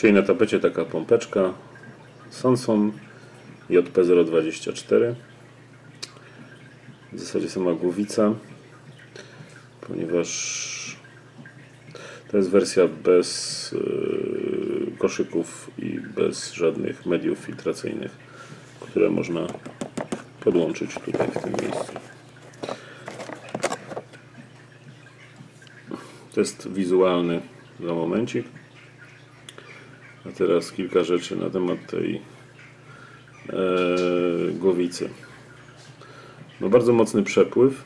Czyli na tapecie taka pompeczka. Sanson JP024 w zasadzie sama głowica ponieważ to jest wersja bez yy, koszyków i bez żadnych mediów filtracyjnych które można podłączyć tutaj w tym miejscu. Test wizualny za momencik a teraz kilka rzeczy na temat tej e, głowicy. No bardzo mocny przepływ.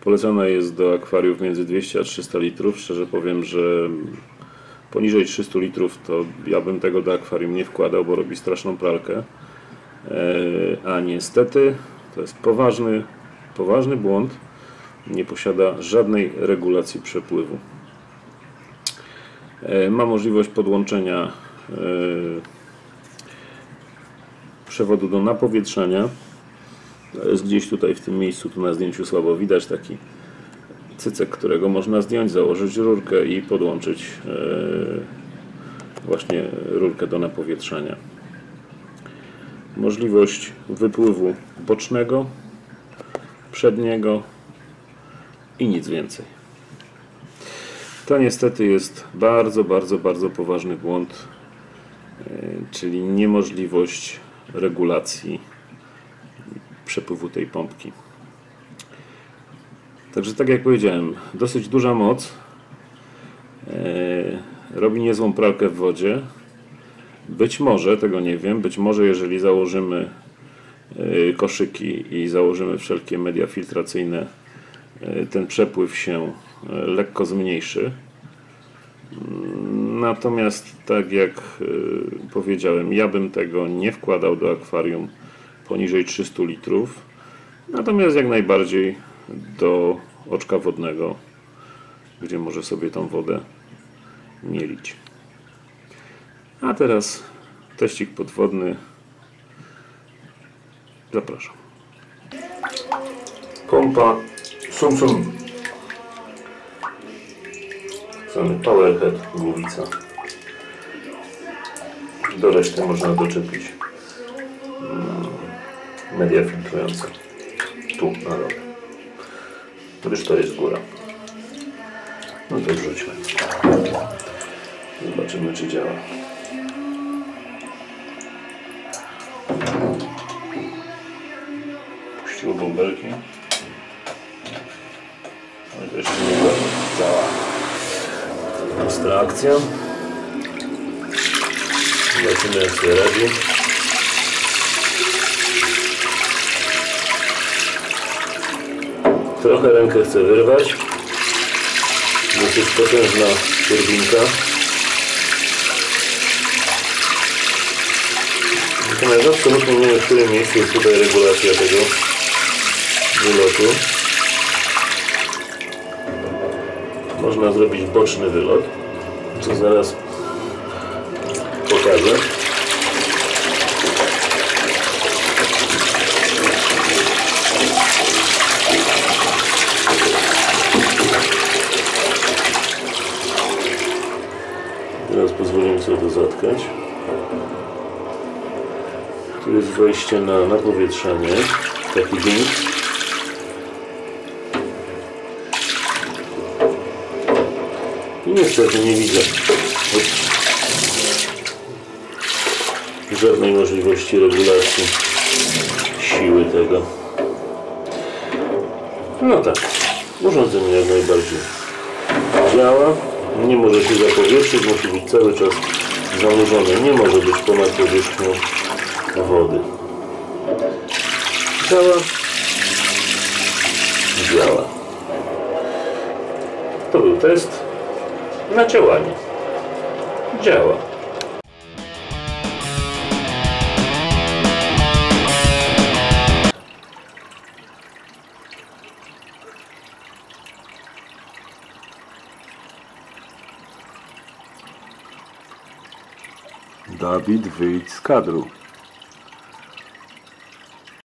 Polecana jest do akwariów między 200 a 300 litrów. Szczerze powiem, że poniżej 300 litrów to ja bym tego do akwarium nie wkładał, bo robi straszną pralkę. E, a niestety to jest poważny, poważny błąd. Nie posiada żadnej regulacji przepływu. E, ma możliwość podłączenia e, przewodu do napowietrzania. Jest gdzieś tutaj w tym miejscu, tu na zdjęciu słabo widać taki cycek, którego można zdjąć, założyć rurkę i podłączyć e, właśnie rurkę do napowietrzania. Możliwość wypływu bocznego, przedniego i nic więcej. To niestety jest bardzo, bardzo, bardzo poważny błąd, czyli niemożliwość regulacji przepływu tej pompki. Także tak jak powiedziałem, dosyć duża moc. Robi niezłą pralkę w wodzie. Być może, tego nie wiem, być może jeżeli założymy koszyki i założymy wszelkie media filtracyjne, ten przepływ się lekko zmniejszy. Natomiast tak jak powiedziałem, ja bym tego nie wkładał do akwarium poniżej 300 litrów. Natomiast jak najbardziej do oczka wodnego, gdzie może sobie tą wodę mielić. A teraz teścik podwodny. Zapraszam. Pompa Sum Sum. Mamy Powerhead głowica. Do reszty można doczepić media filtrujące. Tu na dole. Gdyż to jest góra. No to wrzućmy. Zobaczymy czy działa. Puściło bąbelki. Ale to jeszcze nie. Ostra akcja. Zobaczymy jak sobie radzi. Trochę rękę chcę wyrwać. Dosyć potężna turbinka. Natomiast nie wiem w którym miejscu jest tutaj regulacja tego wylotu. Można zrobić boczny wylot, co zaraz pokażę. Teraz pozwolimy sobie to zatkać. Tu jest wejście na napowietrzanie. Taki I niestety nie widzę żadnej możliwości regulacji siły tego. No tak, urządzenie jak najbardziej działa. Nie może się zapowietrzyć, musi być cały czas zanurzone. Nie może być ponad powierzchnią wody. Działa. Działa. To był test na działanie. Działa. Dawid wyjdź z kadru.